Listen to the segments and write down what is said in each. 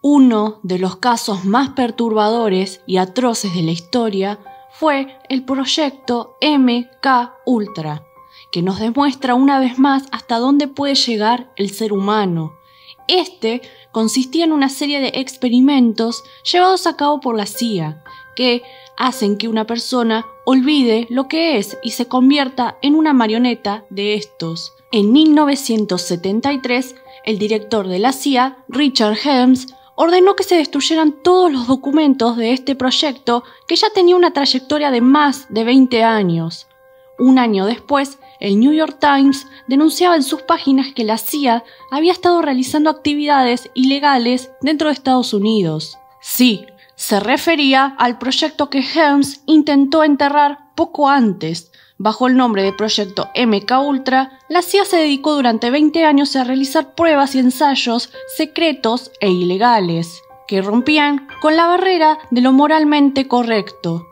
Uno de los casos más perturbadores y atroces de la historia fue el proyecto MK Ultra, que nos demuestra una vez más hasta dónde puede llegar el ser humano. Este consistía en una serie de experimentos llevados a cabo por la CIA, que hacen que una persona olvide lo que es y se convierta en una marioneta de estos. En 1973, el director de la CIA, Richard Helms, ordenó que se destruyeran todos los documentos de este proyecto que ya tenía una trayectoria de más de 20 años. Un año después, el New York Times denunciaba en sus páginas que la CIA había estado realizando actividades ilegales dentro de Estados Unidos. Sí, se refería al proyecto que Helms intentó enterrar poco antes, Bajo el nombre de Proyecto MK Ultra, la CIA se dedicó durante 20 años a realizar pruebas y ensayos secretos e ilegales, que rompían con la barrera de lo moralmente correcto.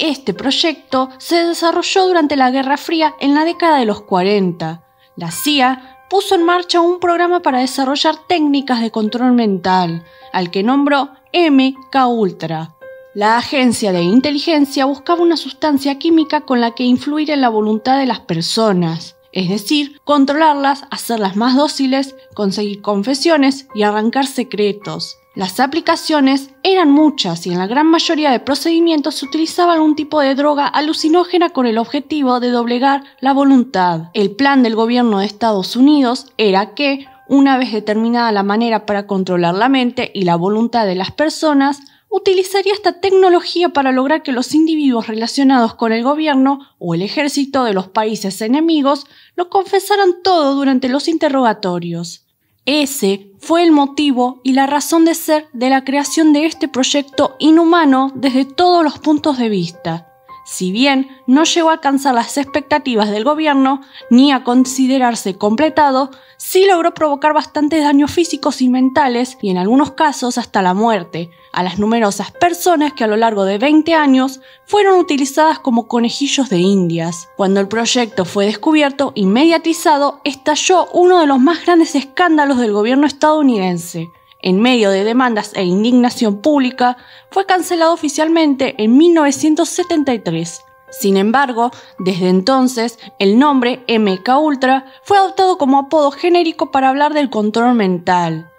Este proyecto se desarrolló durante la Guerra Fría en la década de los 40. La CIA puso en marcha un programa para desarrollar técnicas de control mental, al que nombró MK Ultra. La agencia de inteligencia buscaba una sustancia química con la que influir en la voluntad de las personas, es decir, controlarlas, hacerlas más dóciles, conseguir confesiones y arrancar secretos. Las aplicaciones eran muchas y en la gran mayoría de procedimientos se utilizaba algún tipo de droga alucinógena con el objetivo de doblegar la voluntad. El plan del gobierno de Estados Unidos era que, una vez determinada la manera para controlar la mente y la voluntad de las personas, utilizaría esta tecnología para lograr que los individuos relacionados con el gobierno o el ejército de los países enemigos lo confesaran todo durante los interrogatorios. Ese fue el motivo y la razón de ser de la creación de este proyecto inhumano desde todos los puntos de vista. Si bien no llegó a alcanzar las expectativas del gobierno ni a considerarse completado, sí logró provocar bastantes daños físicos y mentales y en algunos casos hasta la muerte a las numerosas personas que a lo largo de 20 años fueron utilizadas como conejillos de indias. Cuando el proyecto fue descubierto y mediatizado, estalló uno de los más grandes escándalos del gobierno estadounidense en medio de demandas e indignación pública, fue cancelado oficialmente en 1973. Sin embargo, desde entonces, el nombre MK Ultra fue adoptado como apodo genérico para hablar del control mental.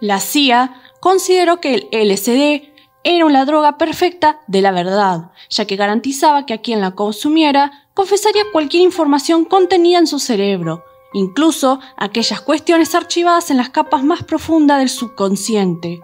La CIA consideró que el LSD era una droga perfecta de la verdad, ya que garantizaba que a quien la consumiera confesaría cualquier información contenida en su cerebro, incluso aquellas cuestiones archivadas en las capas más profundas del subconsciente.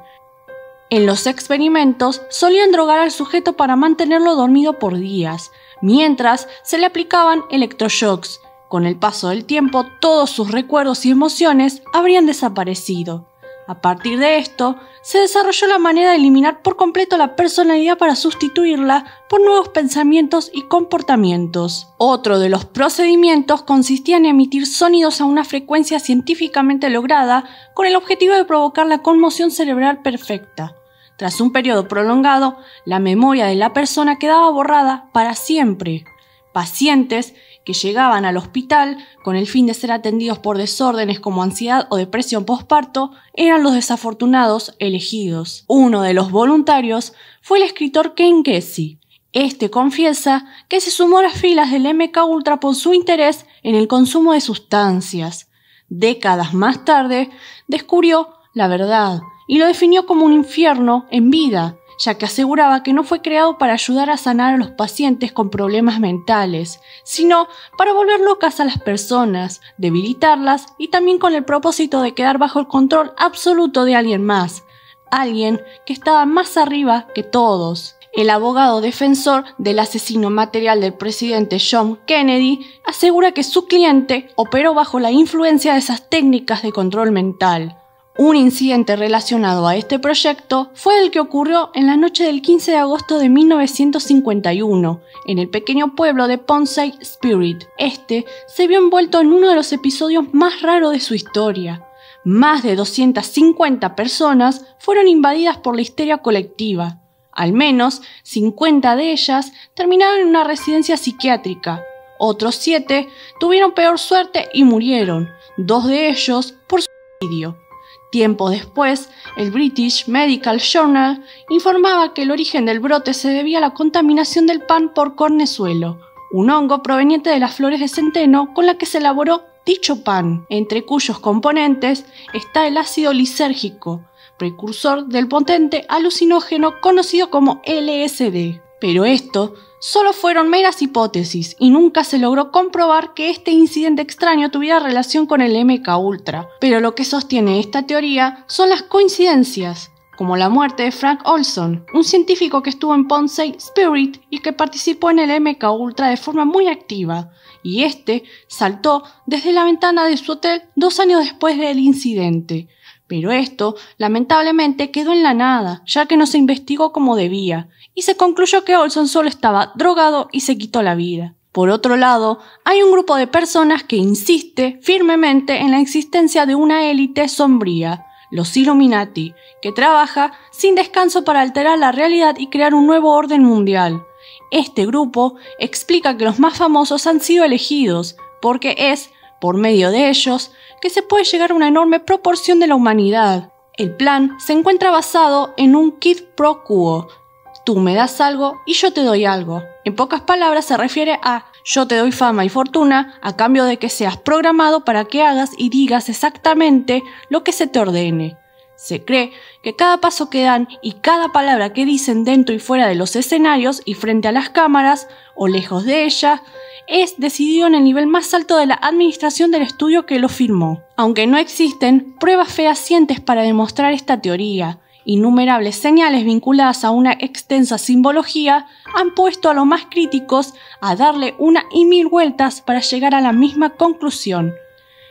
En los experimentos solían drogar al sujeto para mantenerlo dormido por días, mientras se le aplicaban electroshocks. Con el paso del tiempo todos sus recuerdos y emociones habrían desaparecido. A partir de esto, se desarrolló la manera de eliminar por completo la personalidad para sustituirla por nuevos pensamientos y comportamientos. Otro de los procedimientos consistía en emitir sonidos a una frecuencia científicamente lograda con el objetivo de provocar la conmoción cerebral perfecta. Tras un periodo prolongado, la memoria de la persona quedaba borrada para siempre. Pacientes que llegaban al hospital con el fin de ser atendidos por desórdenes como ansiedad o depresión postparto eran los desafortunados elegidos. Uno de los voluntarios fue el escritor Ken Kesey. Este confiesa que se sumó a las filas del MK Ultra por su interés en el consumo de sustancias. Décadas más tarde, descubrió la verdad y lo definió como un infierno en vida, ya que aseguraba que no fue creado para ayudar a sanar a los pacientes con problemas mentales, sino para volver locas a las personas, debilitarlas y también con el propósito de quedar bajo el control absoluto de alguien más, alguien que estaba más arriba que todos. El abogado defensor del asesino material del presidente John Kennedy asegura que su cliente operó bajo la influencia de esas técnicas de control mental. Un incidente relacionado a este proyecto fue el que ocurrió en la noche del 15 de agosto de 1951, en el pequeño pueblo de Ponce Spirit. Este se vio envuelto en uno de los episodios más raros de su historia. Más de 250 personas fueron invadidas por la histeria colectiva. Al menos 50 de ellas terminaron en una residencia psiquiátrica. Otros 7 tuvieron peor suerte y murieron, dos de ellos por suicidio. Tiempo después, el British Medical Journal informaba que el origen del brote se debía a la contaminación del pan por cornezuelo, un hongo proveniente de las flores de centeno con la que se elaboró dicho pan, entre cuyos componentes está el ácido lisérgico, precursor del potente alucinógeno conocido como LSD. Pero esto solo fueron meras hipótesis y nunca se logró comprobar que este incidente extraño tuviera relación con el MK Ultra. Pero lo que sostiene esta teoría son las coincidencias, como la muerte de Frank Olson, un científico que estuvo en Ponce Spirit y que participó en el MK Ultra de forma muy activa, y este saltó desde la ventana de su hotel dos años después del incidente. Pero esto, lamentablemente, quedó en la nada, ya que no se investigó como debía, y se concluyó que Olson solo estaba drogado y se quitó la vida. Por otro lado, hay un grupo de personas que insiste firmemente en la existencia de una élite sombría, los Illuminati, que trabaja sin descanso para alterar la realidad y crear un nuevo orden mundial. Este grupo explica que los más famosos han sido elegidos, porque es, por medio de ellos, que se puede llegar a una enorme proporción de la humanidad. El plan se encuentra basado en un kit pro quo, tú me das algo y yo te doy algo. En pocas palabras se refiere a yo te doy fama y fortuna a cambio de que seas programado para que hagas y digas exactamente lo que se te ordene. Se cree que cada paso que dan y cada palabra que dicen dentro y fuera de los escenarios y frente a las cámaras o lejos de ellas es decidido en el nivel más alto de la administración del estudio que lo firmó. Aunque no existen pruebas fehacientes para demostrar esta teoría, innumerables señales vinculadas a una extensa simbología han puesto a los más críticos a darle una y mil vueltas para llegar a la misma conclusión.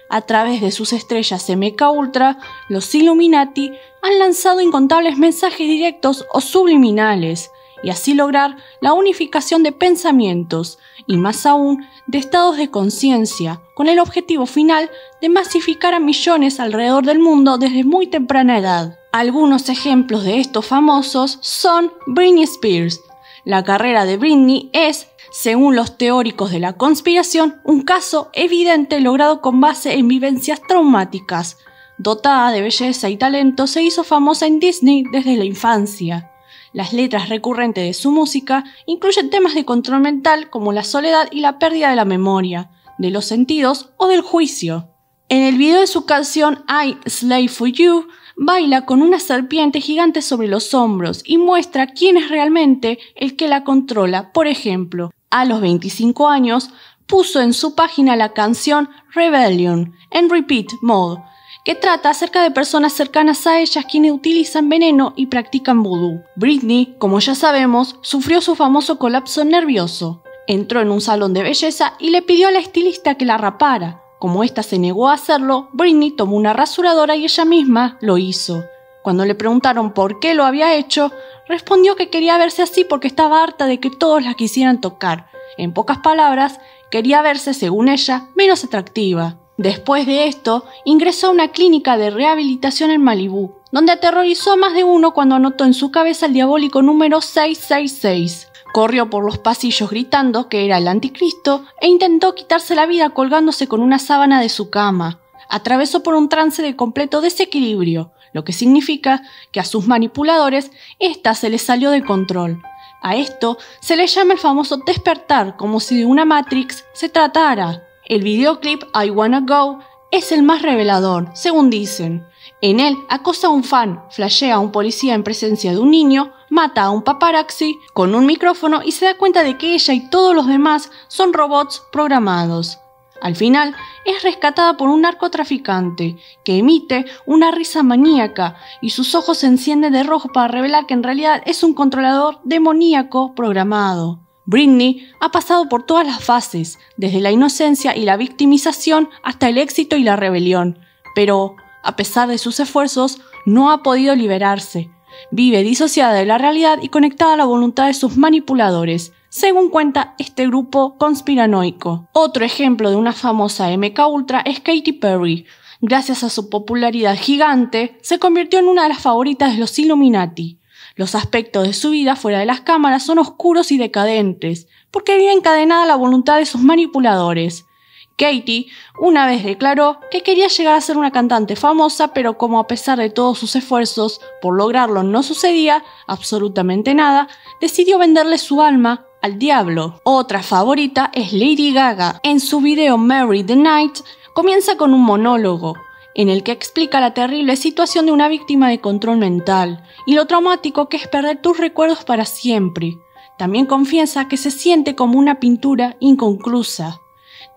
A través de sus estrellas MK Ultra, los Illuminati han lanzado incontables mensajes directos o subliminales, y así lograr la unificación de pensamientos, y más aún de estados de conciencia, con el objetivo final de masificar a millones alrededor del mundo desde muy temprana edad. Algunos ejemplos de estos famosos son Britney Spears. La carrera de Britney es, según los teóricos de la conspiración, un caso evidente logrado con base en vivencias traumáticas. Dotada de belleza y talento, se hizo famosa en Disney desde la infancia. Las letras recurrentes de su música incluyen temas de control mental como la soledad y la pérdida de la memoria, de los sentidos o del juicio. En el video de su canción I Slave for You, baila con una serpiente gigante sobre los hombros y muestra quién es realmente el que la controla. Por ejemplo, a los 25 años puso en su página la canción Rebellion en repeat mode, que trata acerca de personas cercanas a ellas quienes utilizan veneno y practican vudú. Britney, como ya sabemos, sufrió su famoso colapso nervioso. Entró en un salón de belleza y le pidió a la estilista que la rapara. Como ésta se negó a hacerlo, Britney tomó una rasuradora y ella misma lo hizo. Cuando le preguntaron por qué lo había hecho, respondió que quería verse así porque estaba harta de que todos la quisieran tocar. En pocas palabras, quería verse, según ella, menos atractiva. Después de esto, ingresó a una clínica de rehabilitación en Malibú, donde aterrorizó a más de uno cuando anotó en su cabeza el diabólico número 666. Corrió por los pasillos gritando que era el anticristo e intentó quitarse la vida colgándose con una sábana de su cama. Atravesó por un trance de completo desequilibrio, lo que significa que a sus manipuladores ésta se les salió de control. A esto se le llama el famoso despertar, como si de una Matrix se tratara. El videoclip I Wanna Go es el más revelador, según dicen. En él acosa a un fan, flashea a un policía en presencia de un niño, mata a un paparazzi con un micrófono y se da cuenta de que ella y todos los demás son robots programados. Al final, es rescatada por un narcotraficante que emite una risa maníaca y sus ojos se encienden de rojo para revelar que en realidad es un controlador demoníaco programado. Britney ha pasado por todas las fases, desde la inocencia y la victimización hasta el éxito y la rebelión, pero, a pesar de sus esfuerzos, no ha podido liberarse. Vive disociada de la realidad y conectada a la voluntad de sus manipuladores, según cuenta este grupo conspiranoico. Otro ejemplo de una famosa MK Ultra es Katy Perry. Gracias a su popularidad gigante, se convirtió en una de las favoritas de los Illuminati. Los aspectos de su vida fuera de las cámaras son oscuros y decadentes, porque vive encadenada a la voluntad de sus manipuladores. Katie una vez declaró que quería llegar a ser una cantante famosa, pero como a pesar de todos sus esfuerzos por lograrlo no sucedía absolutamente nada, decidió venderle su alma al diablo. Otra favorita es Lady Gaga. En su video Mary the Night comienza con un monólogo en el que explica la terrible situación de una víctima de control mental y lo traumático que es perder tus recuerdos para siempre. También confiesa que se siente como una pintura inconclusa.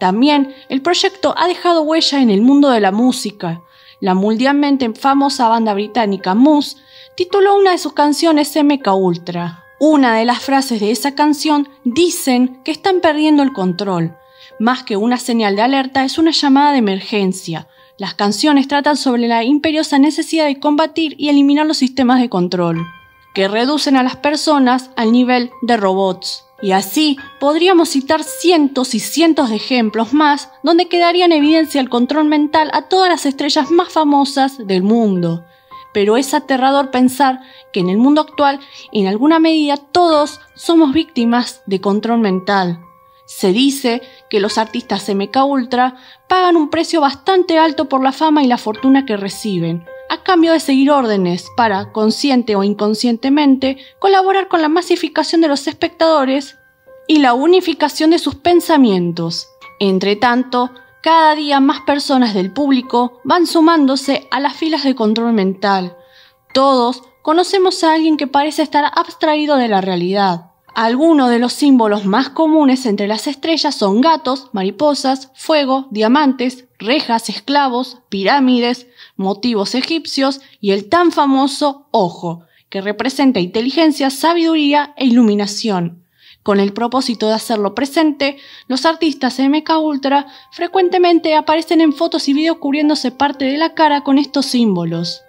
También el proyecto ha dejado huella en el mundo de la música. La mundialmente famosa banda británica Muse tituló una de sus canciones MK Ultra. Una de las frases de esa canción dicen que están perdiendo el control. Más que una señal de alerta es una llamada de emergencia. Las canciones tratan sobre la imperiosa necesidad de combatir y eliminar los sistemas de control, que reducen a las personas al nivel de robots. Y así podríamos citar cientos y cientos de ejemplos más donde quedaría en evidencia el control mental a todas las estrellas más famosas del mundo. Pero es aterrador pensar que en el mundo actual, en alguna medida, todos somos víctimas de control mental. Se dice que los artistas MK Ultra pagan un precio bastante alto por la fama y la fortuna que reciben, a cambio de seguir órdenes para, consciente o inconscientemente, colaborar con la masificación de los espectadores y la unificación de sus pensamientos. Entre tanto, cada día más personas del público van sumándose a las filas de control mental. Todos conocemos a alguien que parece estar abstraído de la realidad. Algunos de los símbolos más comunes entre las estrellas son gatos, mariposas, fuego, diamantes, rejas, esclavos, pirámides, motivos egipcios y el tan famoso ojo, que representa inteligencia, sabiduría e iluminación. Con el propósito de hacerlo presente, los artistas MK Ultra frecuentemente aparecen en fotos y videos cubriéndose parte de la cara con estos símbolos.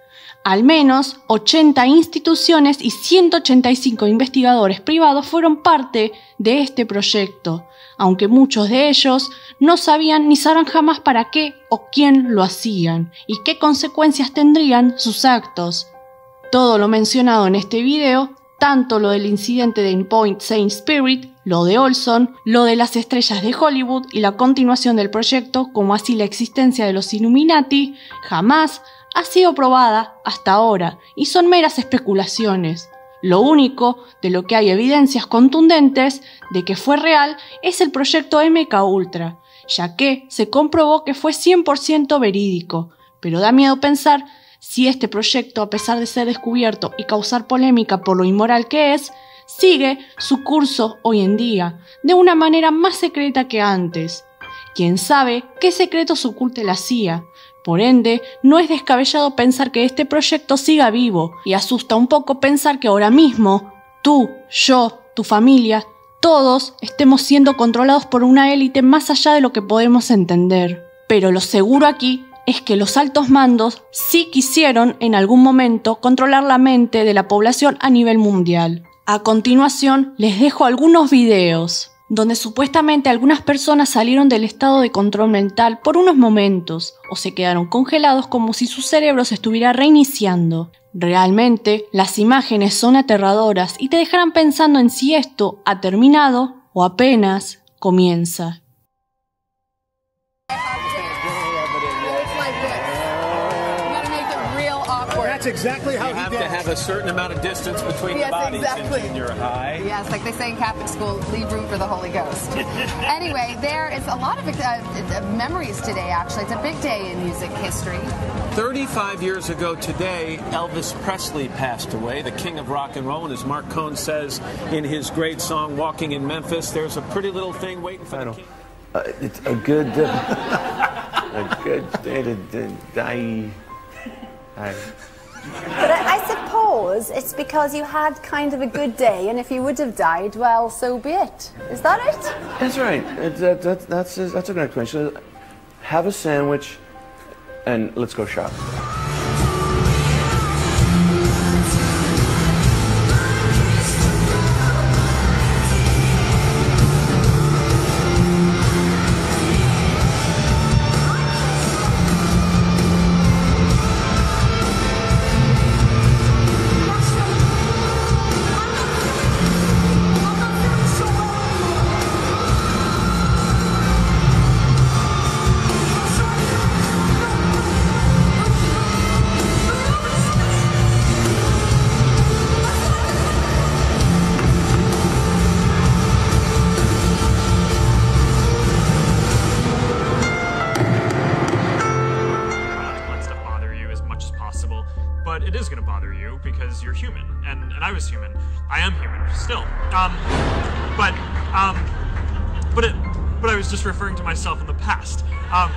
Al menos 80 instituciones y 185 investigadores privados fueron parte de este proyecto, aunque muchos de ellos no sabían ni sabrán jamás para qué o quién lo hacían y qué consecuencias tendrían sus actos. Todo lo mencionado en este video, tanto lo del incidente de Point Saint Spirit, lo de Olson, lo de las estrellas de Hollywood y la continuación del proyecto, como así la existencia de los Illuminati, jamás ha sido probada hasta ahora y son meras especulaciones. Lo único de lo que hay evidencias contundentes de que fue real es el proyecto MK Ultra, ya que se comprobó que fue 100% verídico, pero da miedo pensar si este proyecto, a pesar de ser descubierto y causar polémica por lo inmoral que es, sigue su curso hoy en día, de una manera más secreta que antes. Quién sabe qué secretos oculte la CIA, por ende, no es descabellado pensar que este proyecto siga vivo y asusta un poco pensar que ahora mismo tú, yo, tu familia, todos estemos siendo controlados por una élite más allá de lo que podemos entender. Pero lo seguro aquí es que los altos mandos sí quisieron en algún momento controlar la mente de la población a nivel mundial. A continuación les dejo algunos videos donde supuestamente algunas personas salieron del estado de control mental por unos momentos o se quedaron congelados como si su cerebro se estuviera reiniciando. Realmente, las imágenes son aterradoras y te dejarán pensando en si esto ha terminado o apenas comienza. That's exactly how you have to have a certain amount of distance between yes, the bodies exactly. in junior high. Yes, like they say in Catholic school, leave room for the Holy Ghost. anyway, there is a lot of uh, memories today, actually. It's a big day in music history. 35 years ago today, Elvis Presley passed away, the king of rock and roll. And as Mark Cohn says in his great song, Walking in Memphis, there's a pretty little thing waiting for the king. Uh, it's a good, uh, a good day to die. I, but I, I, suppose it's because you had kind of a good day, and if you would have died, well, so be it. Is that it? That's right. It, that, that, that's, a, that's a good explanation. Have a sandwich, and let's go shopping. But it is going to bother you because you're human, and, and I was human. I am human still. Um, but um, but it, but I was just referring to myself in the past. Um,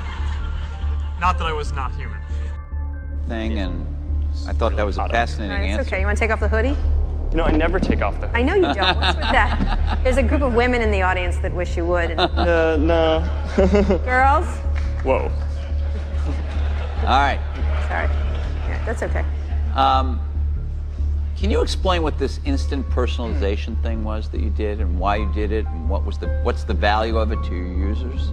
not that I was not human. Thing, and I thought that was a fascinating All right, answer. okay. You want to take off the hoodie? No, I never take off the hoodie. I know you don't. What's with that? There's a group of women in the audience that wish you would. And Uh, no. girls? Whoa. All right. Sorry. Yeah, that's okay. Um, can you explain what this instant personalization thing was that you did, and why you did it, and what was the what's the value of it to your users?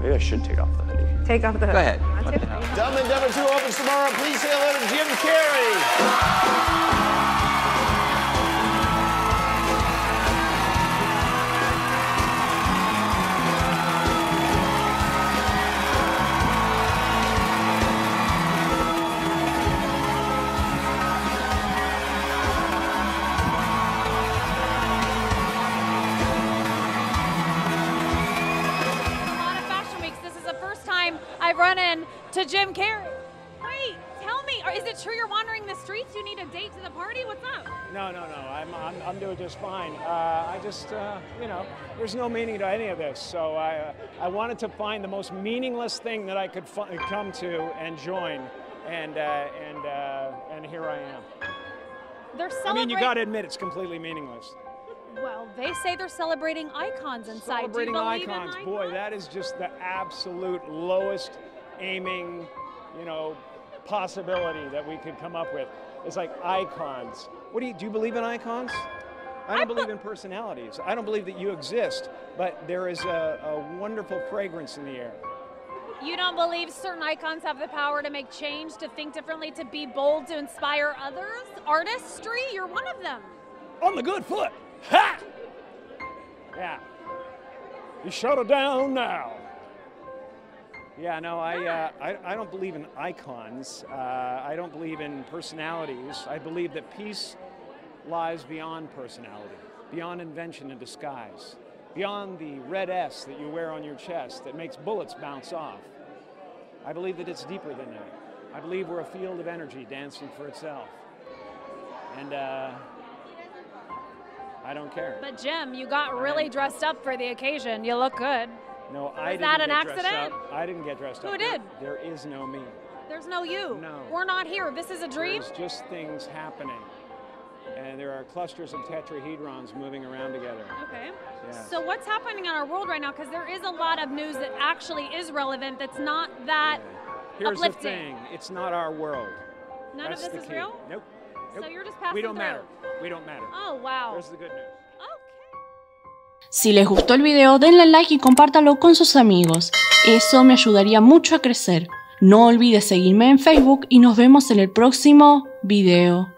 Maybe I should take off the hoodie. Take off the hoodie. Go ahead. What the hell? Dumb and Dumber 2 opens tomorrow. Please say hello to Jim Carrey. Time I've run in to Jim Carrey. Wait, tell me, is it true you're wandering the streets? You need a date to the party? What's up? No, no, no. I'm, I'm, I'm doing just fine. Uh, I just, uh, you know, there's no meaning to any of this. So I, uh, I wanted to find the most meaningless thing that I could come to and join, and uh, and uh, and here I am. They're I mean, you got to admit it's completely meaningless. Well, they say they're celebrating icons inside. Celebrating Do you believe icons, in boy, that is just the absolute lowest aiming, you know, possibility that we could come up with. It's like icons. What do you do? You believe in icons? I don't believe in personalities. I don't believe that you exist, but there is a, a wonderful fragrance in the air. You don't believe certain icons have the power to make change, to think differently, to be bold, to inspire others? Artistry? You're one of them. On the good foot. Ha! Yeah. You shut it down now. Yeah, no, I, uh, I, I don't believe in icons. Uh, I don't believe in personalities. I believe that peace lies beyond personality, beyond invention and disguise, beyond the red S that you wear on your chest that makes bullets bounce off. I believe that it's deeper than that. I believe we're a field of energy dancing for itself. And uh, I don't care. But Jim, you got really dressed up for the occasion. You look good. No, I didn't that an accident? I didn't get dressed Who up. Who did? There, there is no me. There's no you. No. We're not here. This is a dream. There's just things happening. And there are clusters of tetrahedrons moving around together. Okay. Yeah. So what's happening in our world right now? Because there is a lot of news that actually is relevant. That's not that Here's uplifting. the thing it's not our world. None That's of this is key. real. Nope. So you're just passing We don't through. matter. We don't matter. Oh wow. There's the good news. Si les gustó el video, denle like y compártalo con sus amigos. Eso me ayudaría mucho a crecer. No olvides seguirme en Facebook y nos vemos en el próximo video.